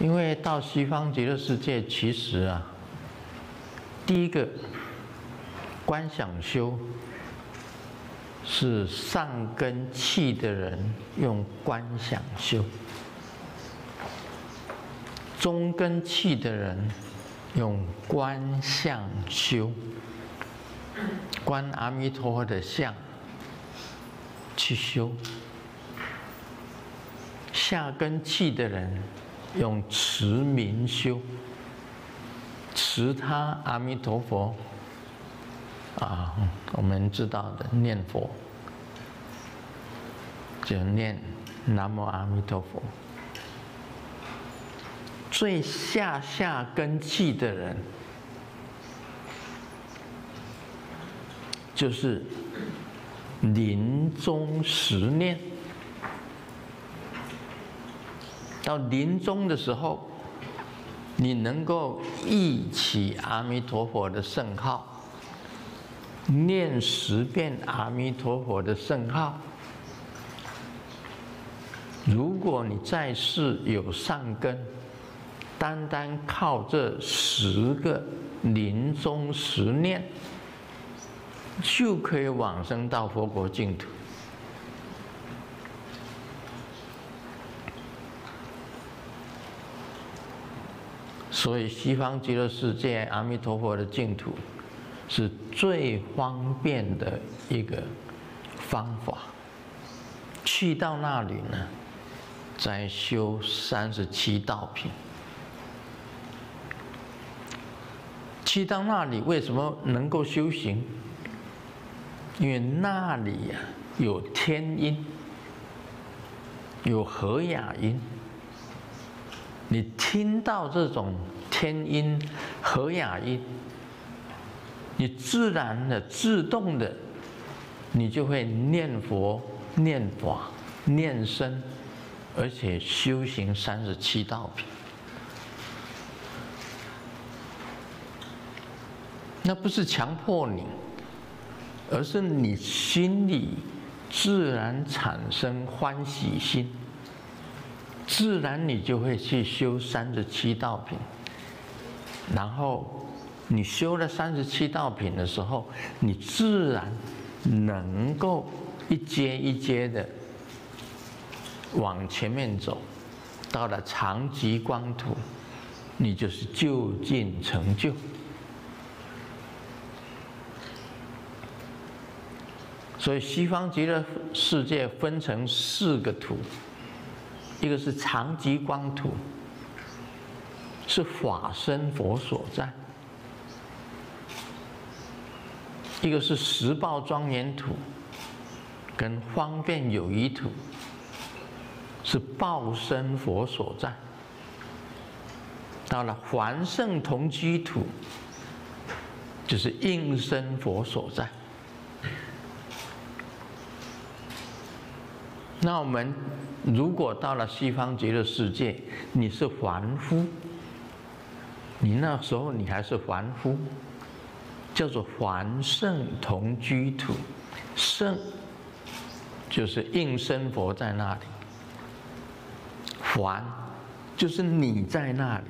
因为到西方极乐世界，其实啊，第一个观想修是上根器的人用观想修，中根器的人用观相修，观阿弥陀佛的相去修，下根器的人。用持名修，持他阿弥陀佛啊，我们知道的念佛，就念南无阿弥陀佛。最下下根器的人，就是临终十念。到临终的时候，你能够忆起阿弥陀佛的圣号，念十遍阿弥陀佛的圣号。如果你在世有善根，单单靠这十个临终十念，就可以往生到佛国净土。所以，西方极乐世界阿弥陀佛的净土，是最方便的一个方法。去到那里呢，再修三十七道品。去到那里，为什么能够修行？因为那里呀，有天音，有和雅音。你听到这种天音和雅音，你自然的、自动的，你就会念佛、念法、念身，而且修行三十七道品。那不是强迫你，而是你心里自然产生欢喜心。自然你就会去修三十七道品，然后你修了三十七道品的时候，你自然能够一阶一阶的往前面走，到了长吉光土，你就是就近成就。所以西方极乐世界分成四个土。一个是长吉光土，是法身佛所在；一个是十报庄严土，跟方便有余土，是报身佛所在；到了还圣同居土，就是应身佛所在。那我们如果到了西方极乐世界，你是凡夫，你那时候你还是凡夫，叫做凡圣同居土，圣就是应身佛在那里，凡就是你在那里。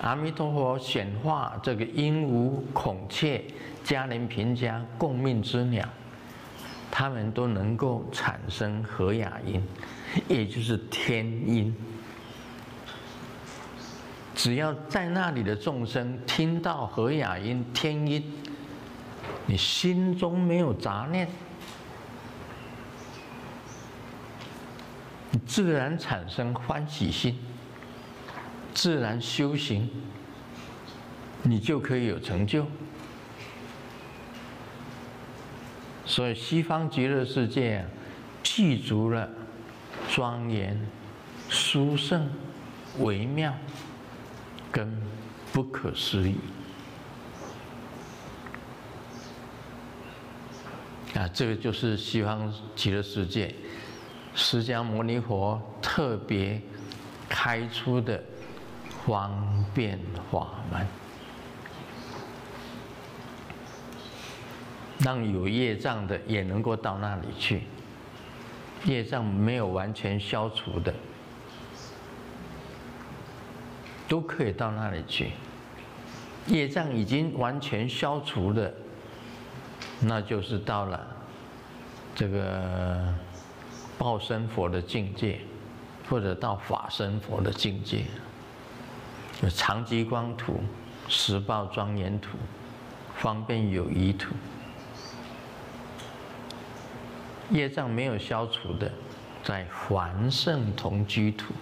阿弥陀佛显化这个鹦鹉、孔雀、嘉陵平家共命之鸟，他们都能够产生和雅音，也就是天音。只要在那里的众生听到和雅音、天音，你心中没有杂念，你自然产生欢喜心。自然修行，你就可以有成就。所以西方极乐世界啊，具足了庄严、殊胜、微妙，跟不可思议。啊，这个就是西方极乐世界，释迦牟尼佛特别开出的。方便法门。让有业障的也能够到那里去。业障没有完全消除的，都可以到那里去。业障已经完全消除的，那就是到了这个报身佛的境界，或者到法身佛的境界。有长吉光图、十报庄严图、方便有余图。业障没有消除的，在凡圣同居土。